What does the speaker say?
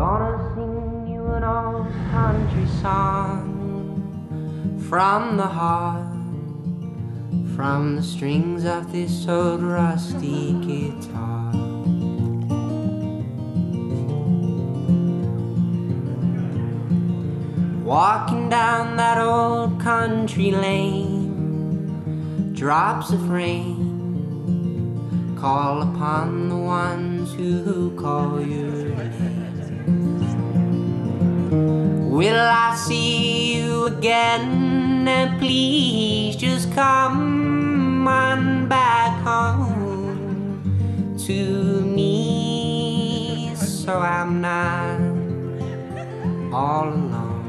gonna sing you an old country song from the heart, from the strings of this old rusty guitar. Walking down that old country lane, drops of rain call upon the ones who call you. Will I see you again? And please just come on back home to me so I'm not all alone.